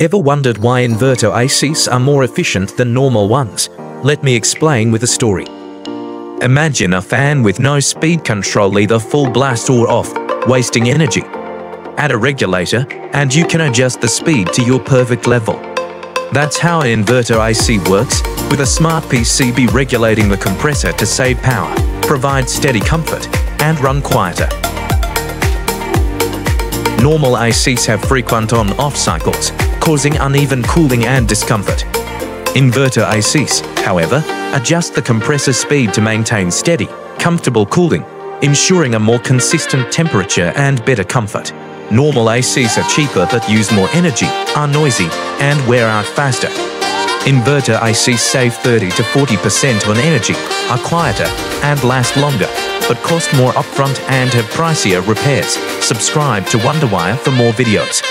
Ever wondered why inverter ACs are more efficient than normal ones? Let me explain with a story. Imagine a fan with no speed control either full blast or off, wasting energy. Add a regulator, and you can adjust the speed to your perfect level. That's how an inverter AC works, with a smart PCB regulating the compressor to save power, provide steady comfort, and run quieter. Normal ACs have frequent on-off cycles, causing uneven cooling and discomfort. Inverter ACs, however, adjust the compressor speed to maintain steady, comfortable cooling, ensuring a more consistent temperature and better comfort. Normal ACs are cheaper but use more energy, are noisy, and wear out faster. Inverter ACs save 30 to 40% on energy, are quieter, and last longer, but cost more upfront and have pricier repairs. Subscribe to Wonderwire for more videos.